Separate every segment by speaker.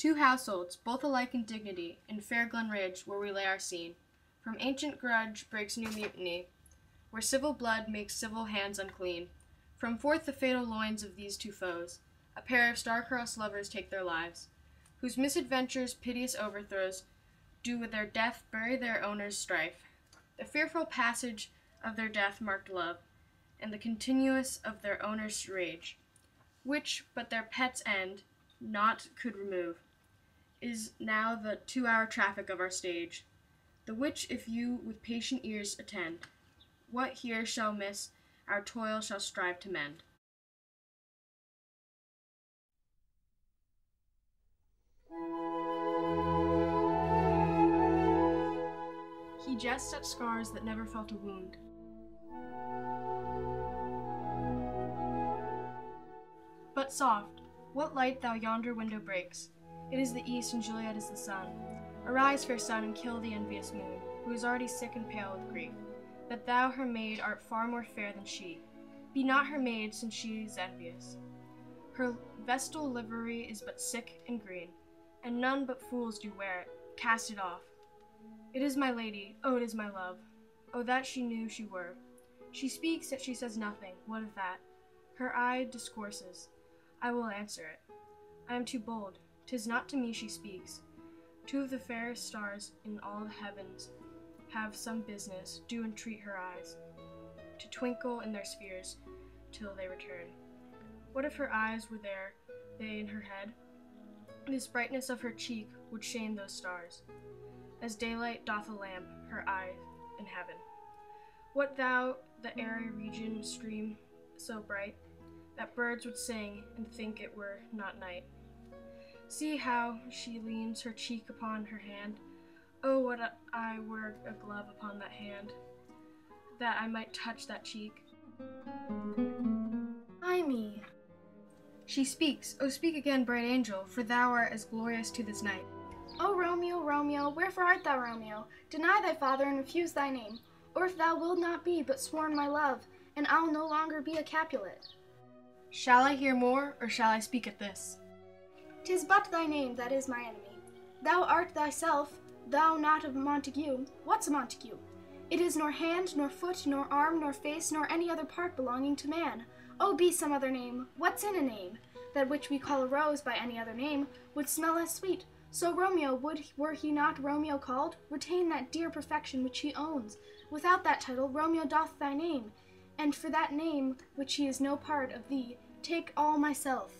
Speaker 1: Two households, both alike in dignity, in fair Glenridge, where we lay our scene. From ancient grudge breaks new mutiny, where civil blood makes civil hands unclean. From forth the fatal loins of these two foes, a pair of star-crossed lovers take their lives, whose misadventures, piteous overthrows, do with their death bury their owner's strife. The fearful passage of their death marked love, and the continuance of their owner's rage, which but their pet's end naught could remove, is now the two-hour traffic of our stage, the which if you with patient ears attend, what here shall miss, our toil shall strive to mend. He jests at scars that never felt a wound. But soft, what light thou yonder window breaks? It is the east, and Juliet is the sun. Arise, fair sun, and kill the envious moon, who is already sick and pale with grief. That thou, her maid, art far more fair than she. Be not her maid, since she is envious. Her vestal livery is but sick and green, and none but fools do wear it. Cast it off. It is my lady, oh, it is my love. Oh, that she knew she were. She speaks, yet she says nothing. What of that? Her eye discourses. I will answer it. I am too bold. 'Tis not to me she speaks. Two of the fairest stars in all the heavens have some business, do entreat her eyes to twinkle in their spheres till they return. What if her eyes were there, they in her head? This brightness of her cheek would shame those stars, as daylight doth a lamp her eye in heaven. What thou the airy region stream so bright, that birds would sing and think it were not night. See how she leans her cheek upon her hand. Oh, would I were a glove upon that hand, that I might touch that cheek. Ay me. She speaks. Oh, speak again, bright angel, for thou art as glorious to this night.
Speaker 2: O Romeo, Romeo, wherefore art thou, Romeo? Deny thy father and refuse thy name. Or if thou wilt not be, but sworn my love, and I'll no longer be a Capulet.
Speaker 1: Shall I hear more, or shall I speak at this?
Speaker 2: Tis but thy name that is my enemy. Thou art thyself, thou not of Montague. What's a Montague? It is nor hand, nor foot, nor arm, nor face, nor any other part belonging to man. Oh, be some other name. What's in a name? That which we call a rose by any other name would smell as sweet. So Romeo would, were he not Romeo called, retain that dear perfection which he owns. Without that title, Romeo doth thy name, and for that name which he is no part of thee, take all myself.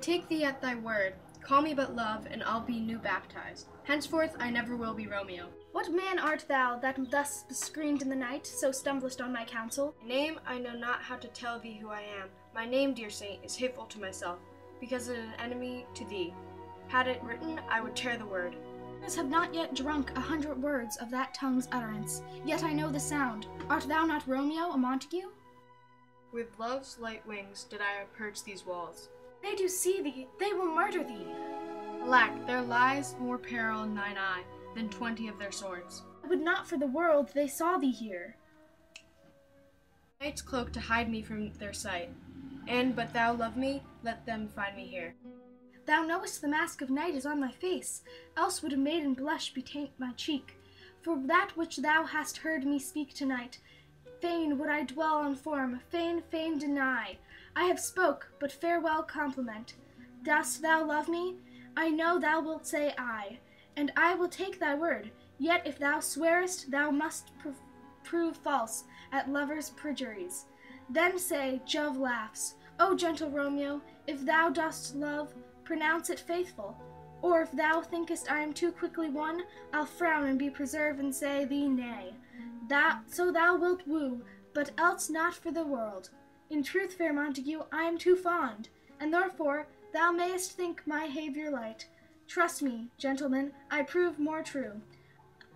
Speaker 1: Take thee at thy word. Call me but love, and I'll be new baptized. Henceforth I never will be Romeo.
Speaker 2: What man art thou that thus screamed in the night, so stumblest on my counsel?
Speaker 1: My name I know not how to tell thee who I am. My name, dear saint, is hateful to myself, because it is an enemy to thee. Had it written, I would tear the word.
Speaker 2: Others have not yet drunk a hundred words of that tongue's utterance, yet I know the sound. Art thou not Romeo, a Montague?
Speaker 1: With love's light wings did I approach these walls.
Speaker 2: They do see thee, they will murder thee.
Speaker 1: Alack, there lies more peril in thine eye than twenty of their swords.
Speaker 2: I would not for the world they saw thee here.
Speaker 1: Night's cloak to hide me from their sight, and but thou love me, let them find me here.
Speaker 2: Thou knowest the mask of night is on my face, else would a maiden blush betaint my cheek. For that which thou hast heard me speak tonight, fain would I dwell on form, fain, fain deny. I have spoke, but farewell compliment. Dost thou love me? I know thou wilt say aye, and I will take thy word. Yet if thou swearest, thou must pr- prove false at lovers' perjuries. Then say, Jove laughs. O gentle Romeo, if thou dost love, pronounce it faithful. Or if thou thinkest I am too quickly won, I'll frown and be preserved and say thee nay. That so thou wilt woo, but else not for the world. In truth, fair Montague, I am too fond, and therefore thou mayest think my behaviour light. Trust me, gentlemen, I prove more true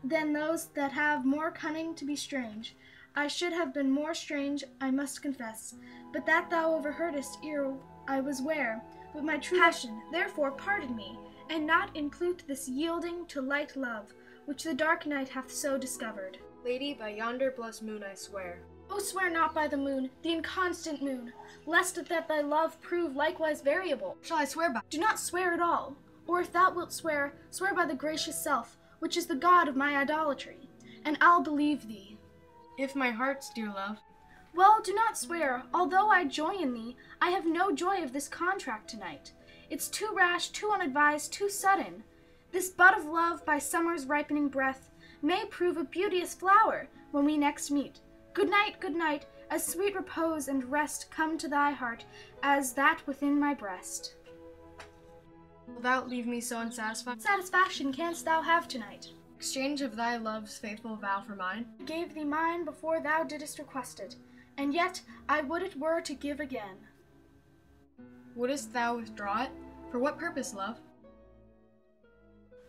Speaker 2: than those that have more cunning to be strange. I should have been more strange, I must confess, but that thou overheardest ere I was ware, with my true passion, therefore pardon me, and not include this yielding to light love, which the dark night hath so discovered.
Speaker 1: Lady, by yonder blessed moon I swear,
Speaker 2: Oh, swear not by the moon, the inconstant moon, lest that thy love prove likewise variable.
Speaker 1: Shall I swear by?
Speaker 2: Do not swear at all, or if thou wilt swear, swear by the gracious self, which is the God of my idolatry, and I'll believe thee.
Speaker 1: If my heart's dear love.
Speaker 2: Well, do not swear. Although I joy in thee, I have no joy of this contract tonight. It's too rash, too unadvised, too sudden. This bud of love, by summer's ripening breath, may prove a beauteous flower when we next meet. Good night, good night, as sweet repose and rest come to thy heart as that within my breast.
Speaker 1: Thou leave me so unsatisfied?
Speaker 2: Satisfaction canst thou have tonight.
Speaker 1: Exchange of thy love's faithful vow for mine?
Speaker 2: I gave thee mine before thou didst request it, and yet I would it were to give again.
Speaker 1: Wouldst thou withdraw it? For what purpose, love?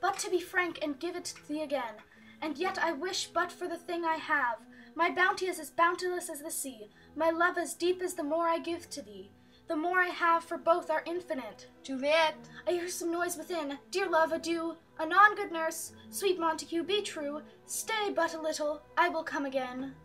Speaker 2: But to be frank and give it thee again, and yet I wish but for the thing I have. My bounty is as bounteous as the sea, my love as deep as the more I give to thee. The more I have for both are infinite.
Speaker 1: Juliet!
Speaker 2: I hear some noise within. Dear love, adieu. Anon, good nurse. Sweet Montague, be true. Stay but a little. I will come again.